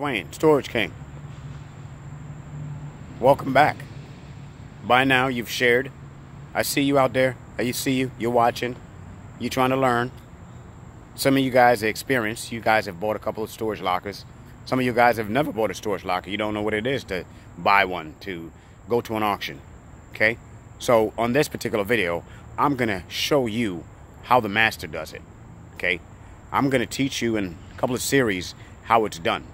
Dwayne, Storage King. Welcome back. By now, you've shared. I see you out there. I see you. You're watching. You're trying to learn. Some of you guys are experienced. You guys have bought a couple of storage lockers. Some of you guys have never bought a storage locker. You don't know what it is to buy one, to go to an auction. Okay? So on this particular video, I'm going to show you how the master does it. Okay? I'm going to teach you in a couple of series how it's done.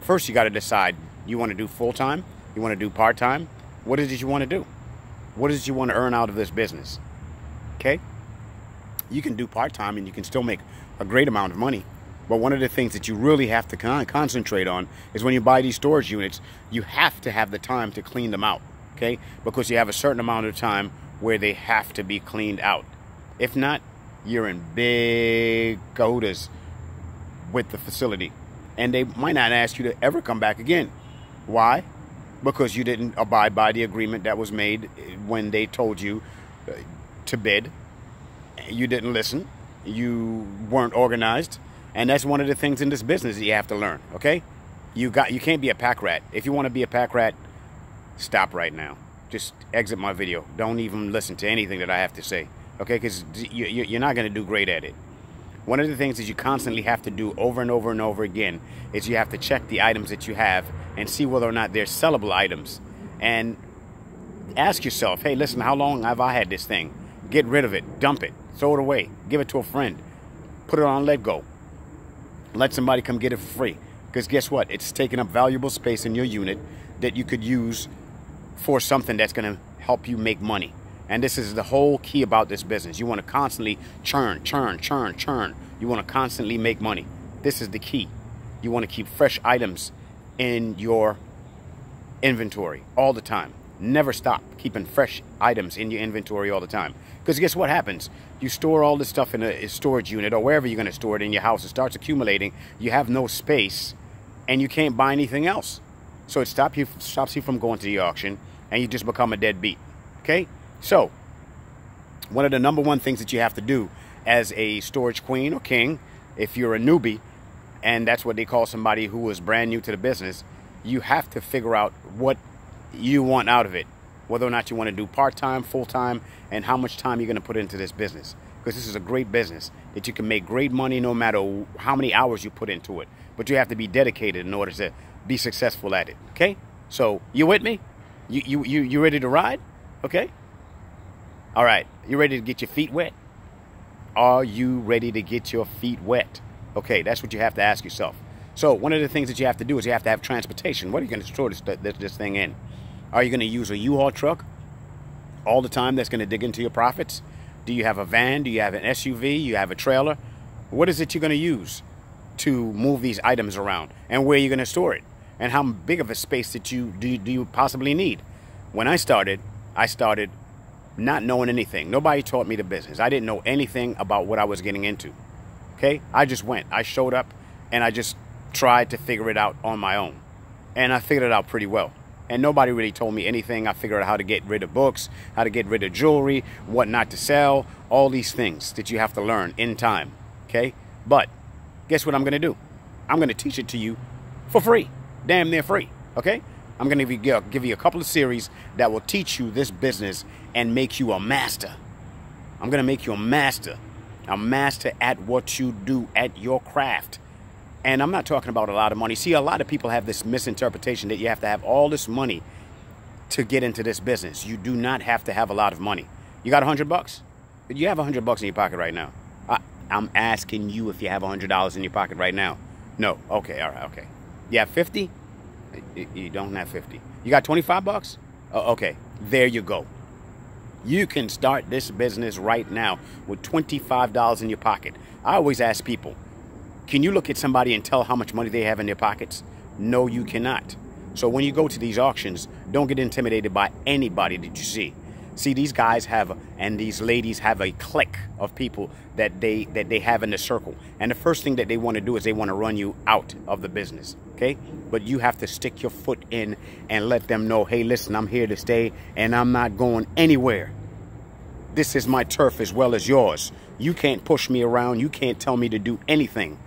First, you got to decide you want to do full-time, you want to do part-time. What is it you want to do? What is it you want to earn out of this business? Okay? You can do part-time and you can still make a great amount of money. But one of the things that you really have to con concentrate on is when you buy these storage units, you have to have the time to clean them out, okay? Because you have a certain amount of time where they have to be cleaned out. If not, you're in big quotas with the facility. And they might not ask you to ever come back again. Why? Because you didn't abide by the agreement that was made when they told you uh, to bid. You didn't listen. You weren't organized and that's one of the things in this business that you have to learn, okay? You got you can't be a pack rat. If you want to be a pack rat, stop right now. Just exit my video. Don't even listen to anything that I have to say, okay? Because you, you're not going to do great at it. One of the things that you constantly have to do over and over and over again is you have to check the items that you have and see whether or not they're sellable items. And ask yourself, hey, listen, how long have I had this thing? Get rid of it, dump it, throw it away, give it to a friend, put it on Letgo let somebody come get it for free. Because guess what? It's taking up valuable space in your unit that you could use for something that's going to help you make money. And this is the whole key about this business. You want to constantly churn, churn, churn, churn. You want to constantly make money. This is the key. You want to keep fresh items in your inventory all the time. Never stop keeping fresh items in your inventory all the time. Because guess what happens? You store all this stuff in a storage unit or wherever you're going to store it in your house. It starts accumulating. You have no space and you can't buy anything else. So it stops you, stops you from going to the auction and you just become a deadbeat. Okay? So, one of the number one things that you have to do as a storage queen or king, if you're a newbie, and that's what they call somebody who is brand new to the business, you have to figure out what you want out of it. Whether or not you want to do part-time, full-time, and how much time you're going to put into this business. Because this is a great business that you can make great money no matter how many hours you put into it. But you have to be dedicated in order to be successful at it. Okay? So, you with me? You, you, you, you ready to ride? Okay? All right. You ready to get your feet wet? Are you ready to get your feet wet? Okay, that's what you have to ask yourself. So one of the things that you have to do is you have to have transportation. What are you going to store this, this, this thing in? Are you going to use a U-Haul truck all the time that's going to dig into your profits? Do you have a van? Do you have an SUV? You have a trailer? What is it you're going to use to move these items around? And where are you going to store it? And how big of a space that you do, do you possibly need? When I started, I started not knowing anything. Nobody taught me the business. I didn't know anything about what I was getting into. Okay? I just went. I showed up and I just tried to figure it out on my own. And I figured it out pretty well. And nobody really told me anything. I figured out how to get rid of books, how to get rid of jewelry, what not to sell, all these things that you have to learn in time. Okay? But guess what I'm going to do? I'm going to teach it to you for free. Damn near free. Okay? I'm going to give you, give you a couple of series that will teach you this business and make you a master. I'm going to make you a master. A master at what you do at your craft. And I'm not talking about a lot of money. See, a lot of people have this misinterpretation that you have to have all this money to get into this business. You do not have to have a lot of money. You got a hundred bucks? You have a hundred bucks in your pocket right now. I, I'm asking you if you have a hundred dollars in your pocket right now. No. Okay. All right. Okay. You have 50? You don't have 50. You got 25 bucks? Oh, okay. There you go. You can start this business right now with $25 in your pocket. I always ask people, can you look at somebody and tell how much money they have in their pockets? No, you cannot. So when you go to these auctions, don't get intimidated by anybody that you see. See, these guys have and these ladies have a clique of people that they that they have in the circle. And the first thing that they want to do is they want to run you out of the business. Okay? But you have to stick your foot in and let them know, hey, listen, I'm here to stay and I'm not going anywhere. This is my turf as well as yours. You can't push me around. You can't tell me to do anything.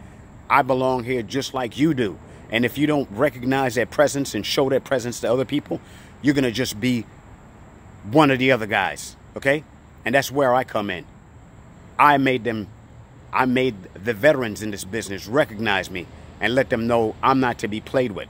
I belong here just like you do. And if you don't recognize that presence and show that presence to other people, you're going to just be one of the other guys. Okay? And that's where I come in. I made them, I made the veterans in this business recognize me and let them know I'm not to be played with.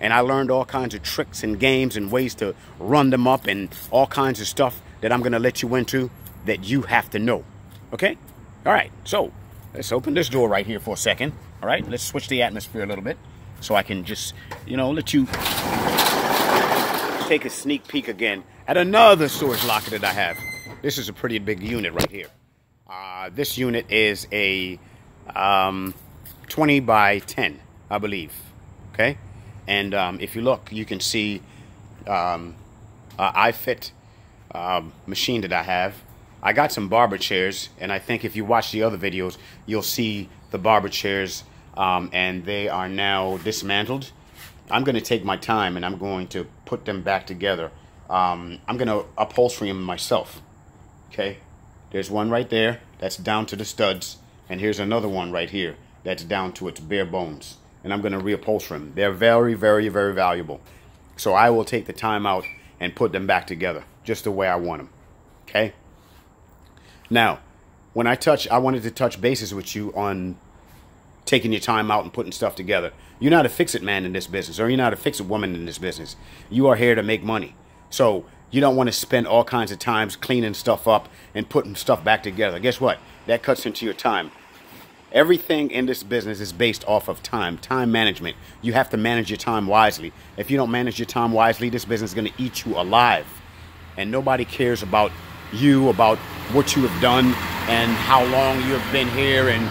And I learned all kinds of tricks and games and ways to run them up and all kinds of stuff that I'm going to let you into that you have to know. Okay? All right. So let's open this door right here for a second. All right. Let's switch the atmosphere a little bit so I can just, you know, let you take a sneak peek again at another storage locker that I have. This is a pretty big unit right here. Uh, this unit is a um, 20 by 10, I believe. Okay? And um, if you look, you can see um, uh, iFit um, machine that I have. I got some barber chairs, and I think if you watch the other videos, you'll see the barber chairs, um, and they are now dismantled. I'm going to take my time, and I'm going to put them back together. Um, I'm going to upholstery them myself. Okay? There's one right there that's down to the studs, and here's another one right here that's down to its bare bones. And I'm going to reupholster them. They're very, very, very valuable. So I will take the time out and put them back together just the way I want them. Okay? Now, when I touch, I wanted to touch bases with you on taking your time out and putting stuff together. You're not a fix-it man in this business, or you're not a fix-it woman in this business. You are here to make money. So you don't want to spend all kinds of times cleaning stuff up and putting stuff back together. Guess what? That cuts into your time. Everything in this business is based off of time, time management. You have to manage your time wisely. If you don't manage your time wisely, this business is going to eat you alive. And nobody cares about you, about what you have done, and how long you have been here, and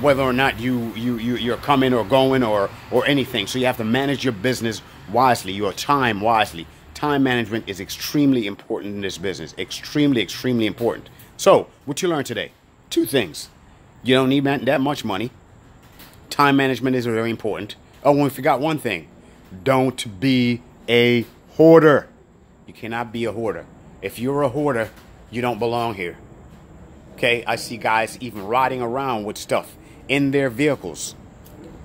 whether or not you, you, you, you're coming or going or, or anything. So you have to manage your business wisely, your time wisely. Time management is extremely important in this business. Extremely, extremely important. So, what you learned today? Two things. You don't need that much money. Time management is very important. Oh, and we forgot one thing. Don't be a hoarder. You cannot be a hoarder. If you're a hoarder, you don't belong here. Okay, I see guys even riding around with stuff in their vehicles,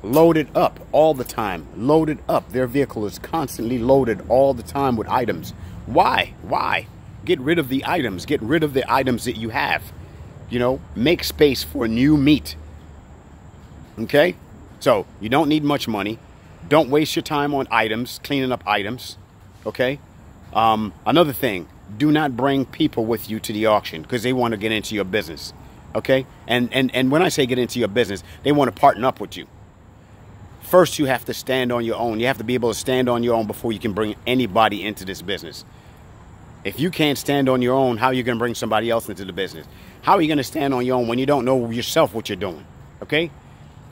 loaded up all the time, loaded up. Their vehicle is constantly loaded all the time with items. Why? Why? Get rid of the items. Get rid of the items that you have. You know, make space for new meat. Okay? So, you don't need much money. Don't waste your time on items, cleaning up items. Okay? Um, another thing, do not bring people with you to the auction because they want to get into your business. Okay? And, and, and when I say get into your business, they want to partner up with you. First, you have to stand on your own. You have to be able to stand on your own before you can bring anybody into this business. If you can't stand on your own, how are you going to bring somebody else into the business? How are you going to stand on your own when you don't know yourself what you're doing? Okay?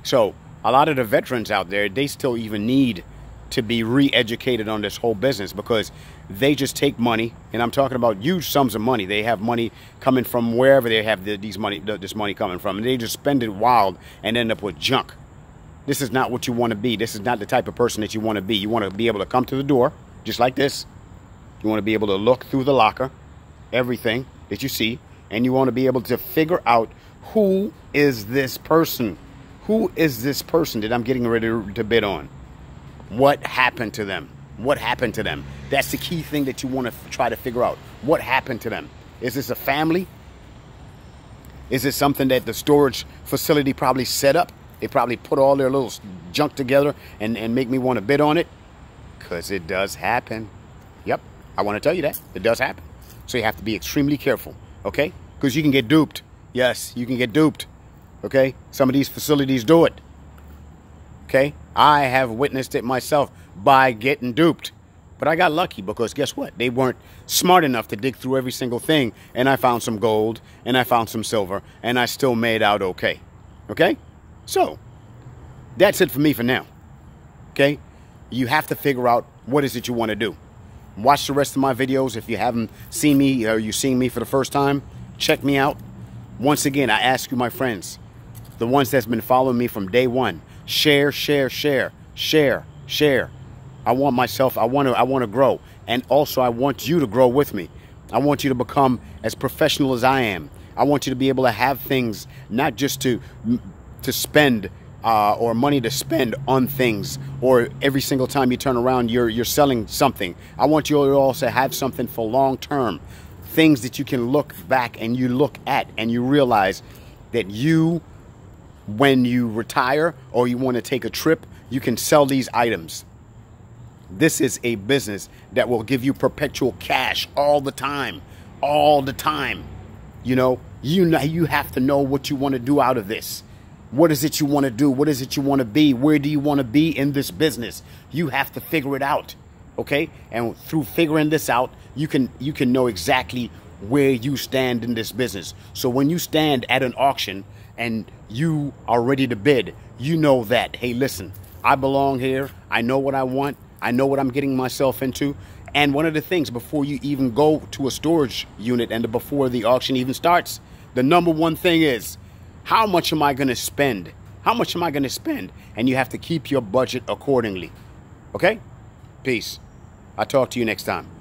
So, a lot of the veterans out there, they still even need to be re-educated on this whole business because they just take money, and I'm talking about huge sums of money. They have money coming from wherever they have the, these money, this money coming from, and they just spend it wild and end up with junk. This is not what you want to be. This is not the type of person that you want to be. You want to be able to come to the door, just like this. You want to be able to look through the locker, everything that you see, and you want to be able to figure out who is this person? Who is this person that I'm getting ready to bid on? What happened to them? What happened to them? That's the key thing that you want to try to figure out. What happened to them? Is this a family? Is it something that the storage facility probably set up? They probably put all their little junk together and, and make me want to bid on it? Because it does happen. Yep, I want to tell you that. It does happen. So you have to be extremely careful, okay? Because you can get duped. Yes, you can get duped, okay? Some of these facilities do it. Okay? I have witnessed it myself by getting duped. But I got lucky because guess what? They weren't smart enough to dig through every single thing. And I found some gold and I found some silver and I still made out okay. Okay? So, that's it for me for now. Okay? You have to figure out what is it you want to do. Watch the rest of my videos. If you haven't seen me uh, or you're seeing me for the first time, check me out. Once again, I ask you, my friends, the ones that's been following me from day one, Share, share, share, share, share. I want myself, I want to I want to grow. And also I want you to grow with me. I want you to become as professional as I am. I want you to be able to have things not just to to spend uh, or money to spend on things, or every single time you turn around, you're you're selling something. I want you all to have something for long term, things that you can look back and you look at and you realize that you, when you retire or you want to take a trip, you can sell these items. This is a business that will give you perpetual cash all the time, all the time. You know, you know, you have to know what you want to do out of this. What is it you want to do? What is it you want to be? Where do you want to be in this business? You have to figure it out. Okay? And through figuring this out, you can you can know exactly where you stand in this business. So when you stand at an auction and you are ready to bid, you know that, hey, listen, I belong here. I know what I want. I know what I'm getting myself into. And one of the things before you even go to a storage unit and before the auction even starts, the number one thing is how much am I going to spend? How much am I going to spend? And you have to keep your budget accordingly. Okay? Peace. I'll talk to you next time.